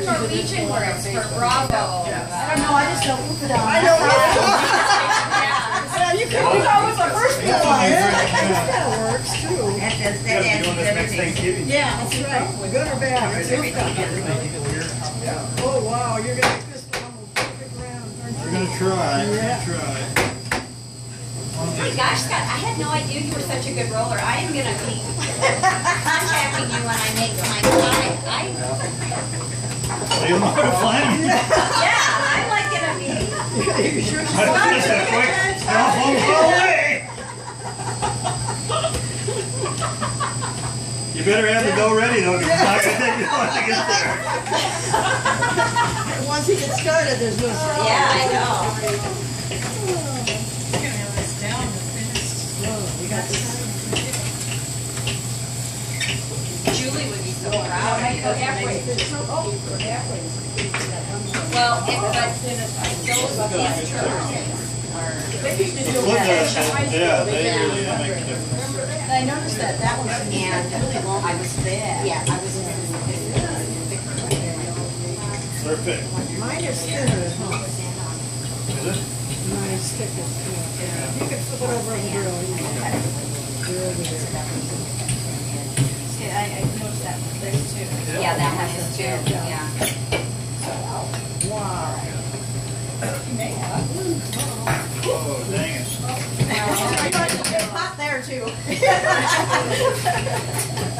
Where's Norwegian works for Bravo? I don't know, I just don't put it on. I know. Yeah. Yeah, you can pick out with the first one. That kind of works too. That does, You that gotta be adds doing next everything. Thanksgiving. Yeah, that's right. Good or bad, it's your stuff. Yeah. Oh, wow, you're gonna make this one almost perfect round, aren't We're gonna try, we're Yeah. gonna try. Oh my gosh, Scott, I had no idea you were such a good roller. I am gonna be contacting you when I make my flight. I, So you know how to find me? yeah, I'm like gonna be. You sure I finished that quick. Cell phone fell away. You better have the dough ready though, 'cause it's not gonna take you long to get there. Once he gets started, there's no. Yeah, I know. You got this. Julie would be so proud. I go halfway. Oh, Well, if, but those these terms Look at that, yeah, they really make a difference. And I noticed that that one was And really long. I was there. Yeah, I was. Perfect. Mine is thinner at home. Is it? Mine is thicker. Yeah. You can flip it over and grill. you. Grill it. Yeah, I, I noticed that one there too. Yeah, that one is too, yeah. Oh, wow. Oh, dang it. It's hot there too.